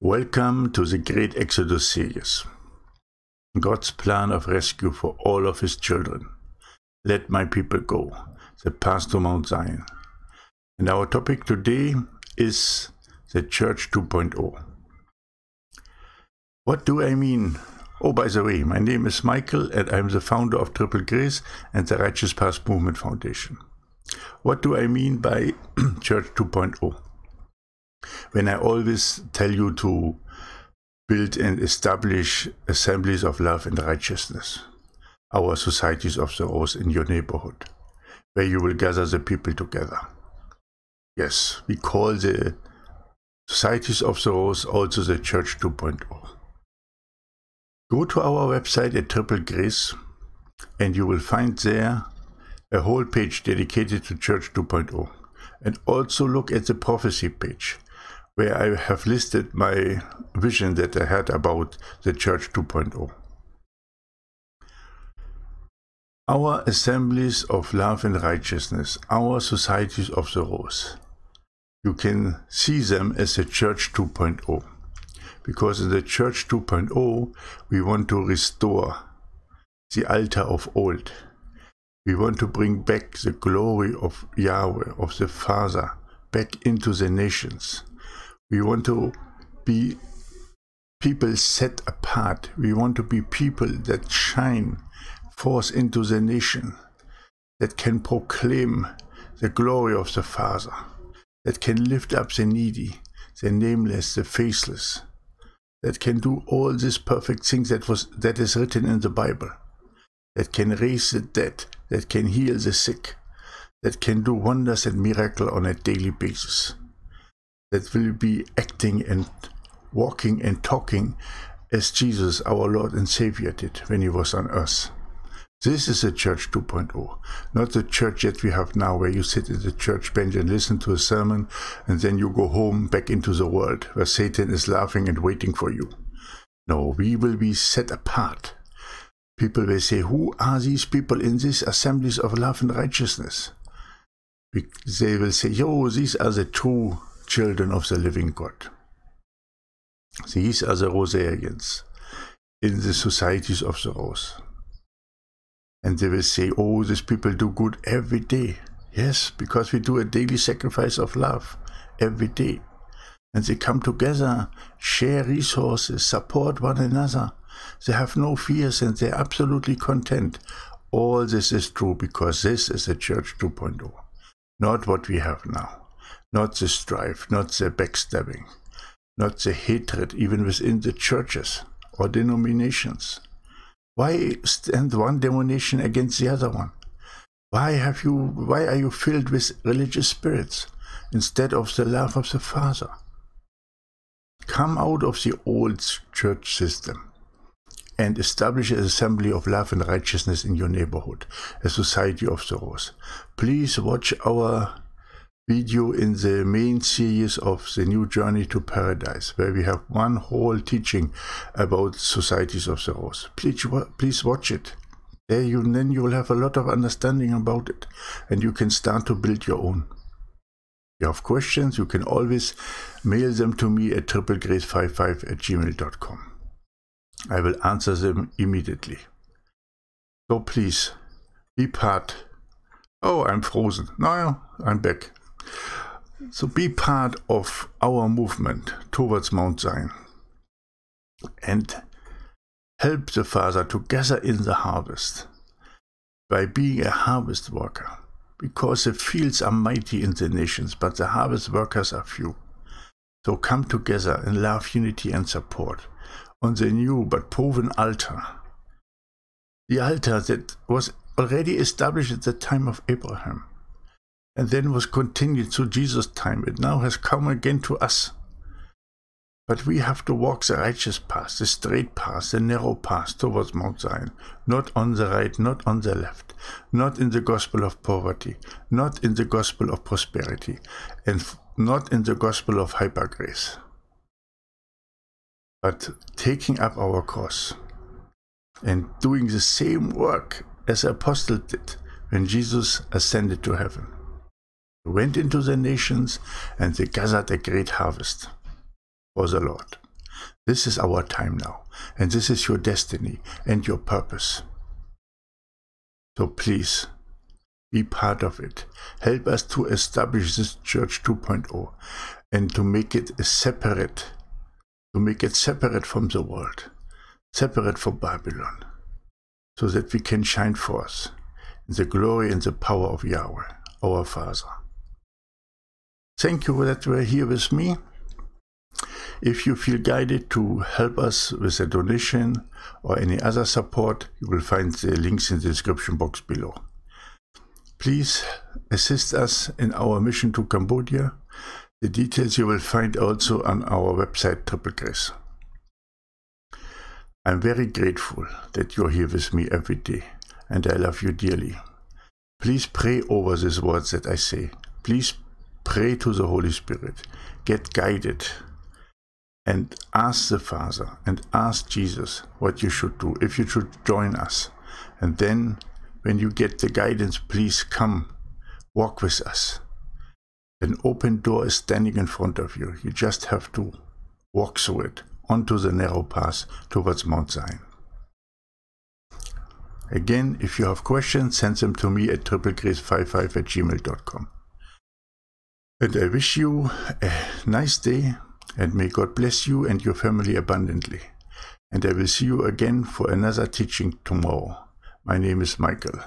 Welcome to the Great Exodus series. God's plan of rescue for all of his children. Let my people go. The path to Mount Zion. And our topic today is the Church 2.0. What do I mean? Oh, by the way, my name is Michael and I'm the founder of Triple Grace and the Righteous Path Movement Foundation. What do I mean by Church 2.0? When I always tell you to build and establish assemblies of love and righteousness, our societies of the rose in your neighborhood, where you will gather the people together. Yes, we call the societies of the rose also the Church 2.0. Go to our website at Triple Grace and you will find there a whole page dedicated to Church 2.0 and also look at the prophecy page where I have listed my vision that I had about the Church 2.0. Our assemblies of love and righteousness, our societies of the rose, you can see them as the Church 2.0. Because in the Church 2.0, we want to restore the altar of old. We want to bring back the glory of Yahweh, of the Father, back into the nations. We want to be people set apart. We want to be people that shine forth into the nation, that can proclaim the glory of the Father, that can lift up the needy, the nameless, the faceless, that can do all these perfect things that was that is written in the Bible, that can raise the dead, that can heal the sick, that can do wonders and miracles on a daily basis that will be acting and walking and talking as Jesus, our Lord and Savior, did when he was on earth. This is a church 2.0, not the church that we have now, where you sit in the church bench and listen to a sermon, and then you go home back into the world, where Satan is laughing and waiting for you. No, we will be set apart. People will say, Who are these people in these assemblies of love and righteousness? They will say, Yo, these are the true children of the living God. These are the Rosarians in the societies of the Rose. And they will say, oh, these people do good every day. Yes, because we do a daily sacrifice of love every day. And they come together, share resources, support one another. They have no fears and they're absolutely content. All this is true because this is a church 2.0, not what we have now not the strife, not the backstabbing, not the hatred even within the churches or denominations. Why stand one denomination against the other one? Why have you why are you filled with religious spirits instead of the love of the Father? Come out of the old church system and establish an assembly of love and righteousness in your neighborhood, a society of sorrows. Please watch our video in the main series of the new journey to paradise where we have one whole teaching about societies of the rose. Please please watch it. There you then you will have a lot of understanding about it and you can start to build your own. If you have questions you can always mail them to me at triplegrace55 at gmail.com i will answer them immediately. So please be part. Oh i'm frozen. Now i'm back so be part of our movement towards Mount Zion and help the Father to gather in the harvest by being a harvest worker. Because the fields are mighty in the nations, but the harvest workers are few. So come together in love, unity, and support on the new but proven altar. The altar that was already established at the time of Abraham and then was continued through Jesus' time. It now has come again to us. But we have to walk the righteous path, the straight path, the narrow path towards Mount Zion, not on the right, not on the left, not in the gospel of poverty, not in the gospel of prosperity, and not in the gospel of hyper grace, but taking up our cross and doing the same work as the apostle did when Jesus ascended to heaven went into the nations, and they gathered a great harvest for the Lord. This is our time now, and this is your destiny and your purpose. So please, be part of it. Help us to establish this Church 2.0 and to make it a separate, to make it separate from the world, separate from Babylon, so that we can shine forth in the glory and the power of Yahweh, our Father. Thank you that you are here with me. If you feel guided to help us with a donation or any other support, you will find the links in the description box below. Please assist us in our mission to Cambodia. The details you will find also on our website Triple Grace. I'm very grateful that you're here with me every day, and I love you dearly. Please pray over these words that I say. Please pray to the Holy Spirit. Get guided and ask the Father and ask Jesus what you should do, if you should join us. And then when you get the guidance, please come, walk with us. An open door is standing in front of you. You just have to walk through it onto the narrow path towards Mount Zion. Again, if you have questions, send them to me at triplegrace55 at gmail.com. And I wish you a nice day and may God bless you and your family abundantly. And I will see you again for another teaching tomorrow. My name is Michael.